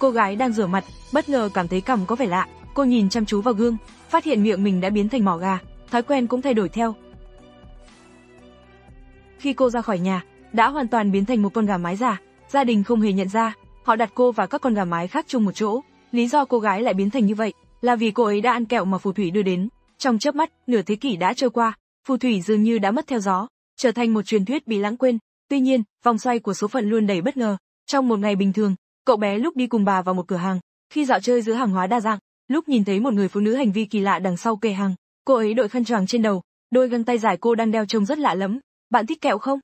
Cô gái đang rửa mặt, bất ngờ cảm thấy cằm có vẻ lạ, cô nhìn chăm chú vào gương, phát hiện miệng mình đã biến thành mỏ gà, thói quen cũng thay đổi theo. Khi cô ra khỏi nhà, đã hoàn toàn biến thành một con gà mái già, gia đình không hề nhận ra, họ đặt cô và các con gà mái khác chung một chỗ. Lý do cô gái lại biến thành như vậy là vì cô ấy đã ăn kẹo mà phù thủy đưa đến. Trong chớp mắt, nửa thế kỷ đã trôi qua, phù thủy dường như đã mất theo gió, trở thành một truyền thuyết bị lãng quên. Tuy nhiên, vòng xoay của số phận luôn đầy bất ngờ. Trong một ngày bình thường, cậu bé lúc đi cùng bà vào một cửa hàng, khi dạo chơi giữa hàng hóa đa dạng, lúc nhìn thấy một người phụ nữ hành vi kỳ lạ đằng sau kệ hàng, cô ấy đội khăn choàng trên đầu, đôi găng tay dài cô đang đeo trông rất lạ lẫm. Bạn thích kẹo không?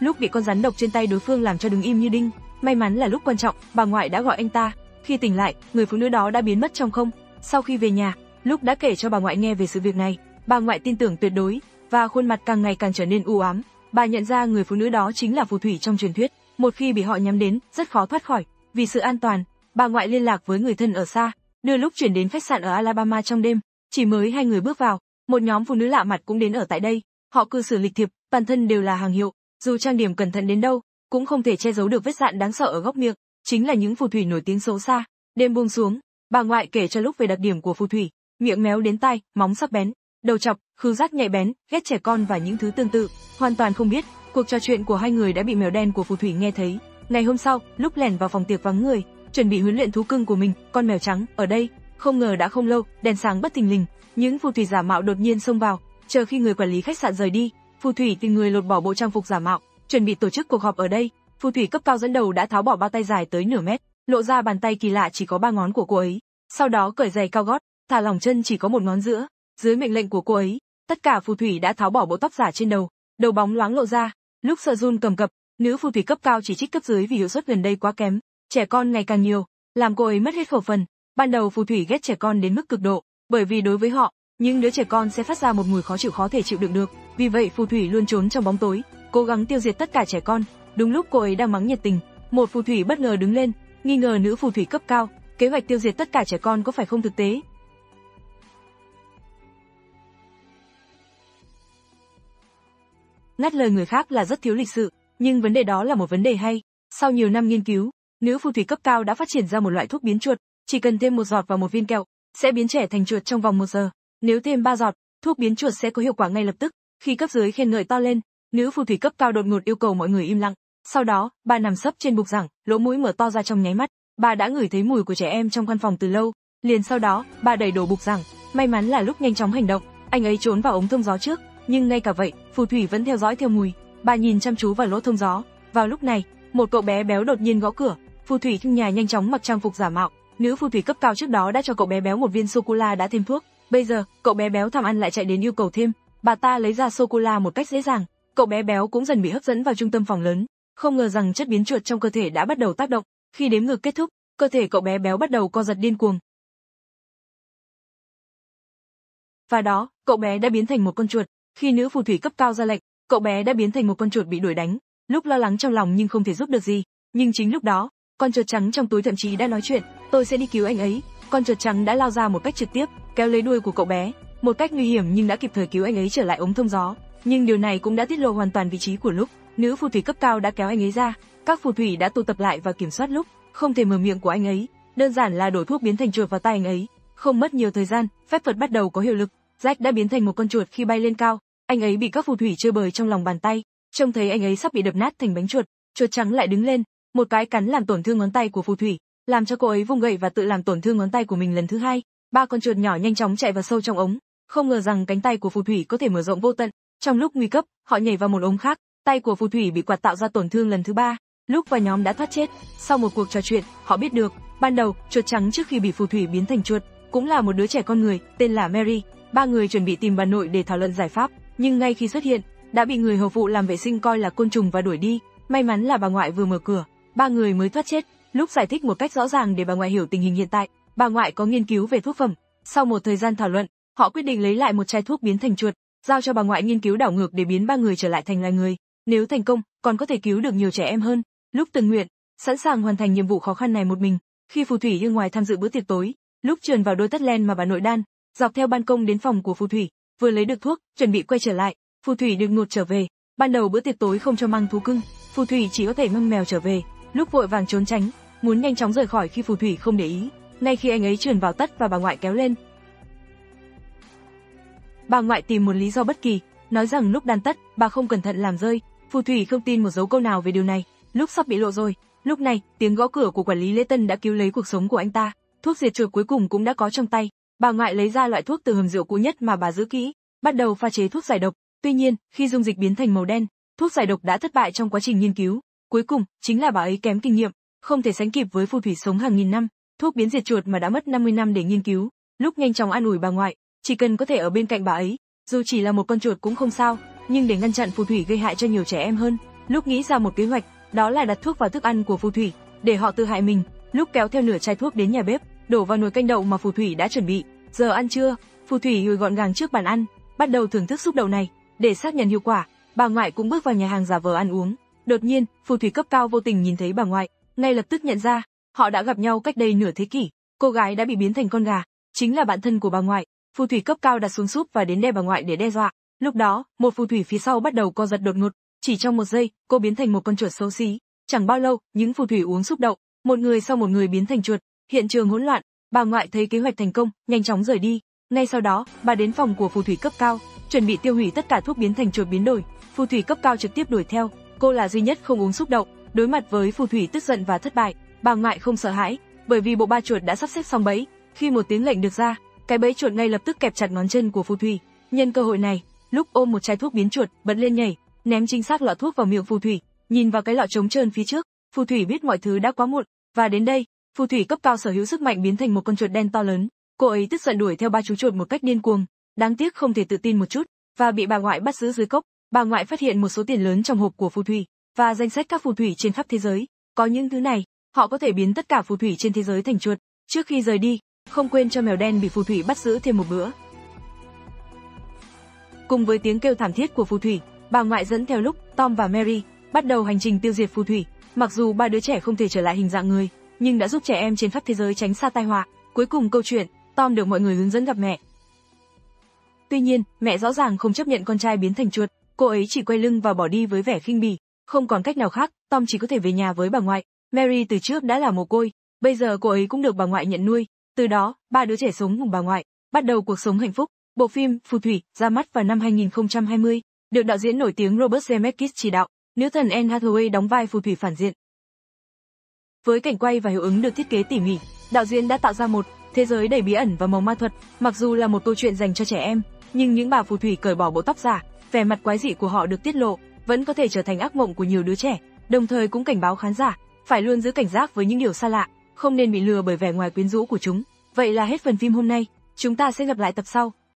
Lúc bị con rắn độc trên tay đối phương làm cho đứng im như đinh, may mắn là lúc quan trọng, bà ngoại đã gọi anh ta. Khi tỉnh lại, người phụ nữ đó đã biến mất trong không. Sau khi về nhà, lúc đã kể cho bà ngoại nghe về sự việc này, bà ngoại tin tưởng tuyệt đối và khuôn mặt càng ngày càng trở nên u ám. Bà nhận ra người phụ nữ đó chính là phù thủy trong truyền thuyết, một khi bị họ nhắm đến, rất khó thoát khỏi. Vì sự an toàn, bà ngoại liên lạc với người thân ở xa, đưa lúc chuyển đến khách sạn ở Alabama trong đêm. Chỉ mới hai người bước vào, một nhóm phụ nữ lạ mặt cũng đến ở tại đây. Họ cư xử lịch thiệp, bản thân đều là hàng hiệu, dù trang điểm cẩn thận đến đâu, cũng không thể che giấu được vết dạn đáng sợ ở góc miệng, chính là những phù thủy nổi tiếng xấu xa. Đêm buông xuống, bà ngoại kể cho lúc về đặc điểm của phù thủy, miệng méo đến tai, móng sắc bén, đầu chọc, khứu giác nhạy bén, ghét trẻ con và những thứ tương tự, hoàn toàn không biết, cuộc trò chuyện của hai người đã bị mèo đen của phù thủy nghe thấy. Ngày hôm sau, lúc lẻn vào phòng tiệc vắng người, chuẩn bị huấn luyện thú cưng của mình, con mèo trắng ở đây, không ngờ đã không lâu, đèn sáng bất thình lình, những phù thủy giả mạo đột nhiên xông vào, chờ khi người quản lý khách sạn rời đi, phù thủy tìm người lột bỏ bộ trang phục giả mạo, chuẩn bị tổ chức cuộc họp ở đây. Phù thủy cấp cao dẫn đầu đã tháo bỏ bao tay dài tới nửa mét, lộ ra bàn tay kỳ lạ chỉ có ba ngón của cô ấy. Sau đó cởi giày cao gót, thả lỏng chân chỉ có một ngón giữa. Dưới mệnh lệnh của cô ấy, tất cả phù thủy đã tháo bỏ bộ tóc giả trên đầu, đầu bóng loáng lộ ra. Lúc sợ run cầm cập, nữ phù thủy cấp cao chỉ trích cấp dưới vì hiệu suất gần đây quá kém, trẻ con ngày càng nhiều, làm cô ấy mất hết khẩu phần. Ban đầu phù thủy ghét trẻ con đến mức cực độ, bởi vì đối với họ, những đứa trẻ con sẽ phát ra một mùi khó chịu khó thể chịu đựng được. Vì vậy phù thủy luôn trốn trong bóng tối, cố gắng tiêu diệt tất cả trẻ con. Đúng lúc cô ấy đang mắng nhiệt tình, một phù thủy bất ngờ đứng lên, nghi ngờ nữ phù thủy cấp cao, kế hoạch tiêu diệt tất cả trẻ con có phải không thực tế? Ngắt lời người khác là rất thiếu lịch sự, nhưng vấn đề đó là một vấn đề hay. Sau nhiều năm nghiên cứu, nữ phù thủy cấp cao đã phát triển ra một loại thuốc biến chuột, chỉ cần thêm một giọt vào một viên kẹo, sẽ biến trẻ thành chuột trong vòng một giờ. Nếu thêm ba giọt, thuốc biến chuột sẽ có hiệu quả ngay lập tức. Khi cấp dưới khen ngợi to lên, nữ phù thủy cấp cao đột ngột yêu cầu mọi người im lặng. Sau đó, bà nằm sấp trên bục giảng, lỗ mũi mở to ra trong nháy mắt. Bà đã ngửi thấy mùi của trẻ em trong căn phòng từ lâu. Liền sau đó, bà đẩy đổ bục giảng. May mắn là lúc nhanh chóng hành động, anh ấy trốn vào ống thông gió trước. Nhưng ngay cả vậy, phù thủy vẫn theo dõi theo mùi. Bà nhìn chăm chú vào lỗ thông gió. Vào lúc này, một cậu bé béo đột nhiên gõ cửa. Phù thủy trong nhà nhanh chóng mặc trang phục giả mạo. Nữ phù thủy cấp cao trước đó đã cho cậu bé béo một viên sô cô la đã thêm thuốc. Bây giờ, cậu bé béo tham ăn lại chạy đến yêu cầu thêm. Bà ta lấy ra sô cô la một cách dễ dàng. Cậu bé béo cũng dần bị hấp dẫn vào trung tâm phòng lớn. Không ngờ rằng chất biến chuột trong cơ thể đã bắt đầu tác động. Khi đếm ngược kết thúc, cơ thể cậu bé béo bắt đầu co giật điên cuồng. Và đó, cậu bé đã biến thành một con chuột. Khi nữ phù thủy cấp cao ra lệnh, cậu bé đã biến thành một con chuột bị đuổi đánh. Lúc lo lắng trong lòng nhưng không thể giúp được gì. Nhưng chính lúc đó, con chuột trắng trong túi thậm chí đã nói chuyện, tôi sẽ đi cứu anh ấy. Con chuột trắng đã lao ra một cách trực tiếp, kéo lấy đuôi của cậu bé, một cách nguy hiểm nhưng đã kịp thời cứu anh ấy trở lại ống thông gió. Nhưng điều này cũng đã tiết lộ hoàn toàn vị trí của lúc. Nữ phù thủy cấp cao đã kéo anh ấy ra, các phù thủy đã tụ tập lại và kiểm soát lúc, không thể mở miệng của anh ấy, đơn giản là đổ thuốc biến thành chuột vào tay anh ấy. Không mất nhiều thời gian, phép thuật bắt đầu có hiệu lực. Jack đã biến thành một con chuột khi bay lên cao, anh ấy bị các phù thủy chơi bời trong lòng bàn tay, trông thấy anh ấy sắp bị đập nát thành bánh chuột, chuột trắng lại đứng lên, một cái cắn làm tổn thương ngón tay của phù thủy, làm cho cô ấy vùng gậy và tự làm tổn thương ngón tay của mình lần thứ hai. Ba con chuột nhỏ nhanh chóng chạy vào sâu trong ống, không ngờ rằng cánh tay của phù thủy có thể mở rộng vô tận. Trong lúc nguy cấp, họ nhảy vào một ống khác, tay của phù thủy bị quạt tạo ra tổn thương lần thứ ba. Lúc và nhóm đã thoát chết, sau một cuộc trò chuyện, họ biết được, ban đầu, chuột trắng trước khi bị phù thủy biến thành chuột, cũng là một đứa trẻ con người, tên là Mary. Ba người chuẩn bị tìm bà nội để thảo luận giải pháp, nhưng ngay khi xuất hiện, đã bị người hầu phụ làm vệ sinh coi là côn trùng và đuổi đi. May mắn là bà ngoại vừa mở cửa, ba người mới thoát chết. Lúc giải thích một cách rõ ràng để bà ngoại hiểu tình hình hiện tại, bà ngoại có nghiên cứu về thuốc phẩm. Sau một thời gian thảo luận, họ quyết định lấy lại một chai thuốc biến thành chuột, giao cho bà ngoại nghiên cứu đảo ngược để biến ba người trở lại thành loài người. Nếu thành công, còn có thể cứu được nhiều trẻ em hơn. Lúc từng nguyện, sẵn sàng hoàn thành nhiệm vụ khó khăn này một mình. Khi phù thủy yêu ngoài tham dự bữa tiệc tối, lúc trườn vào đôi tất len mà bà nội đan, dọc theo ban công đến phòng của phù thủy, vừa lấy được thuốc, chuẩn bị quay trở lại, phù thủy được ngột trở về. Ban đầu bữa tiệc tối không cho mang thú cưng, phù thủy chỉ có thể mang mèo trở về. lúc vội vàng trốn tránh, muốn nhanh chóng rời khỏi khi phù thủy không để ý, ngay khi anh ấy trườn vào tất và bà ngoại kéo lên. Bà ngoại tìm một lý do bất kỳ, nói rằng lúc đan tất, bà không cẩn thận làm rơi, phù thủy không tin một dấu câu nào về điều này, lúc sắp bị lộ rồi, lúc này, tiếng gõ cửa của quản lý Lễ Tân đã cứu lấy cuộc sống của anh ta, thuốc diệt chuột cuối cùng cũng đã có trong tay, bà ngoại lấy ra loại thuốc từ hầm rượu cũ nhất mà bà giữ kỹ, bắt đầu pha chế thuốc giải độc, tuy nhiên, khi dung dịch biến thành màu đen, thuốc giải độc đã thất bại trong quá trình nghiên cứu, cuối cùng, chính là bà ấy kém kinh nghiệm, không thể sánh kịp với phù thủy sống hàng nghìn năm, thuốc biến diệt chuột mà đã mất 50 năm để nghiên cứu, lúc nhanh chóng an ủi bà ngoại, chỉ cần có thể ở bên cạnh bà ấy, dù chỉ là một con chuột cũng không sao, nhưng để ngăn chặn phù thủy gây hại cho nhiều trẻ em hơn, lúc nghĩ ra một kế hoạch, đó là đặt thuốc vào thức ăn của phù thủy, để họ tự hại mình, lúc kéo theo nửa chai thuốc đến nhà bếp, đổ vào nồi canh đậu mà phù thủy đã chuẩn bị. Giờ ăn trưa, phù thủy ngồi gọn gàng trước bàn ăn, bắt đầu thưởng thức súp đậu này, để xác nhận hiệu quả, bà ngoại cũng bước vào nhà hàng giả vờ ăn uống. Đột nhiên, phù thủy cấp cao vô tình nhìn thấy bà ngoại, ngay lập tức nhận ra, họ đã gặp nhau cách đây nửa thế kỷ, cô gái đã bị biến thành con gà, chính là bạn thân của bà ngoại. Phù thủy cấp cao đặt xuống súp và đến đe bà ngoại để đe dọa. Lúc đó, một phù thủy phía sau bắt đầu co giật đột ngột, chỉ trong một giây, cô biến thành một con chuột xấu xí. Chẳng bao lâu, những phù thủy uống súp đậu, một người sau một người biến thành chuột, hiện trường hỗn loạn. Bà ngoại thấy kế hoạch thành công, nhanh chóng rời đi. Ngay sau đó, bà đến phòng của phù thủy cấp cao, chuẩn bị tiêu hủy tất cả thuốc biến thành chuột biến đổi. Phù thủy cấp cao trực tiếp đuổi theo, cô là duy nhất không uống xúc động Đối mặt với phù thủy tức giận và thất bại, bà ngoại không sợ hãi, bởi vì bộ ba chuột đã sắp xếp xong bẫy. Khi một tiếng lệnh được ra, cái bẫy chuột ngay lập tức kẹp chặt ngón chân của phù thủy. Nhân cơ hội này, lúc ôm một chai thuốc biến chuột, bật lên nhảy, ném chính xác lọ thuốc vào miệng phù thủy, nhìn vào cái lọ trống trơn phía trước, phù thủy biết mọi thứ đã quá muộn, và đến đây, phù thủy cấp cao sở hữu sức mạnh biến thành một con chuột đen to lớn. Cô ấy tức giận đuổi theo ba chú chuột một cách điên cuồng, đáng tiếc không thể tự tin một chút, và bị bà ngoại bắt giữ dưới cốc. Bà ngoại phát hiện một số tiền lớn trong hộp của phù thủy và danh sách các phù thủy trên khắp thế giới. Có những thứ này, họ có thể biến tất cả phù thủy trên thế giới thành chuột. Trước khi rời đi, không quên cho mèo đen bị phù thủy bắt giữ thêm một bữa. Cùng với tiếng kêu thảm thiết của phù thủy, bà ngoại dẫn theo lúc Tom và Mary bắt đầu hành trình tiêu diệt phù thủy. Mặc dù ba đứa trẻ không thể trở lại hình dạng người, nhưng đã giúp trẻ em trên khắp thế giới tránh xa tai họa. Cuối cùng câu chuyện, Tom được mọi người hướng dẫn gặp mẹ. Tuy nhiên, mẹ rõ ràng không chấp nhận con trai biến thành chuột, cô ấy chỉ quay lưng và bỏ đi với vẻ khinh bỉ. Không còn cách nào khác, Tom chỉ có thể về nhà với bà ngoại. Mary từ trước đã là mồ côi, bây giờ cô ấy cũng được bà ngoại nhận nuôi. Từ đó, ba đứa trẻ sống cùng bà ngoại, bắt đầu cuộc sống hạnh phúc. Bộ phim Phù thủy ra mắt vào năm 2020, được đạo diễn nổi tiếng Robert Zemeckis chỉ đạo, nữ thần Anne Hathaway đóng vai phù thủy phản diện. Với cảnh quay và hiệu ứng được thiết kế tỉ mỉ, đạo diễn đã tạo ra một thế giới đầy bí ẩn và màu ma thuật, mặc dù là một câu chuyện dành cho trẻ em, nhưng những bà phù thủy cởi bỏ bộ tóc giả, vẻ mặt quái dị của họ được tiết lộ, vẫn có thể trở thành ác mộng của nhiều đứa trẻ, đồng thời cũng cảnh báo khán giả phải luôn giữ cảnh giác với những điều xa lạ, không nên bị lừa bởi vẻ ngoài quyến rũ của chúng. Vậy là hết phần phim hôm nay, chúng ta sẽ gặp lại tập sau.